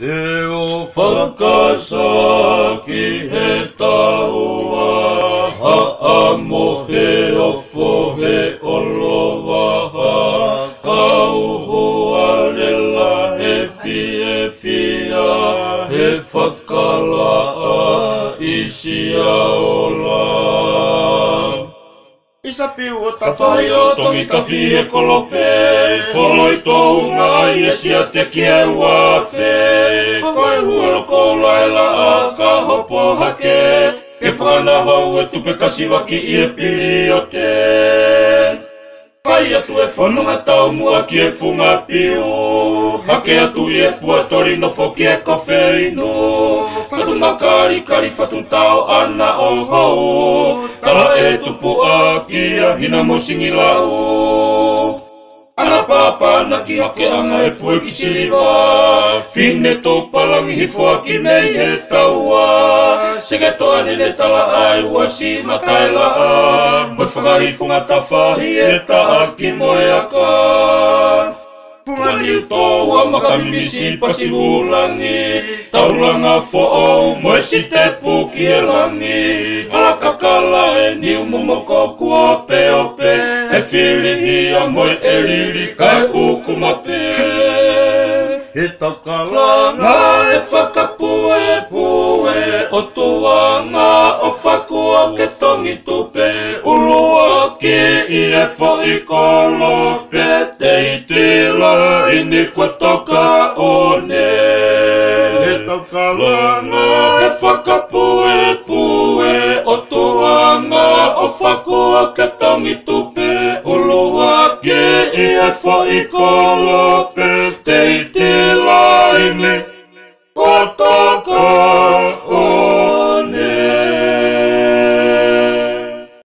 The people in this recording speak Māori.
Te o whakasa ki he taua, ha a mohe o fohe o lovaha, ka uhu alela he fi e fia, he whakalaa i si a olaha. Isa piu o ta whare o tongi ta whi e kolope Kolo i tō unga ai e si a te ki e ua whe Ko e hua no koula e la a ka hopo hake Ke whana hau e tupe kasi waki i e pili o te Kai atu e whanunga tau mua ki e funga piu hake atu i e pua tori no foki e kofei no Fatu makari kari fatu tau ana o hao Tala e tupu a kia hina mo singi lao Ana papa na ki hake anga e pua ki siri wa Fine to palangi hi fua ki nei e tau wa Sege tō anine tala ai wasi matai la a Moi whakahi funga ta whahi e ta a ki moe a kai ma ka mimisi pasi ulangi Taulanga fo au moe si te fuki e langi Ala kakala e ni umomoko kua pe ope E fili ni a moe e lili kai uku mape E takala na e whakapu e pu e O tuanga o whakua ke tongi tupe ke ia fo i kolo pe te i tila i ni kua toka o ne he toka langa e whakapue pue o tuanga o whakua ke tangi tupe o loa ke ia fo i kolo pe te